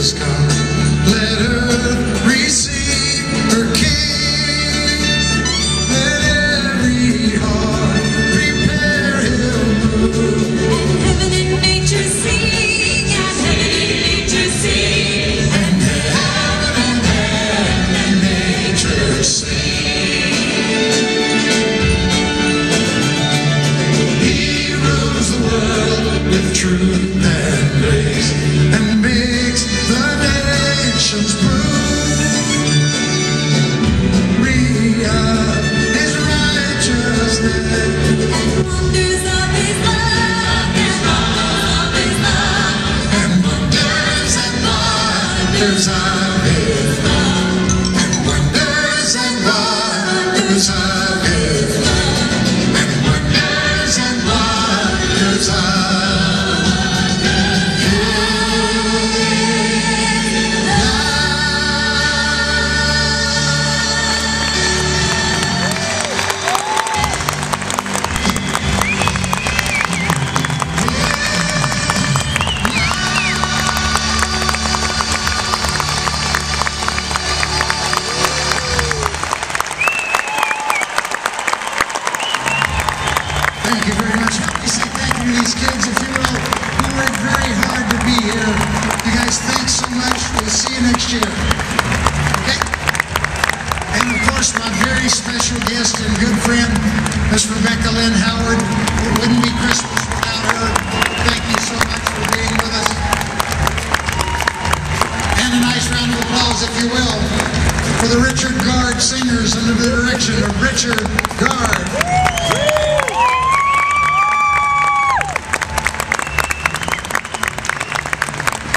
come. Let earth receive her King. Let every heart prepare him room. Heaven and nature sing, and heaven and nature sing. And heaven and nature sing. He rules the world with truth and grace and wonders of His Thank you very much. Me say thank you to these kids, if you will, who worked very hard to be here. You guys, thanks so much. We'll see you next year. Okay? And of course, my very special guest and good friend, Miss Rebecca Lynn Howard. It wouldn't be Christmas without her. Thank you so much for being with us. And a nice round of applause, if you will, for the Richard Gard singers under the direction of Richard Gard.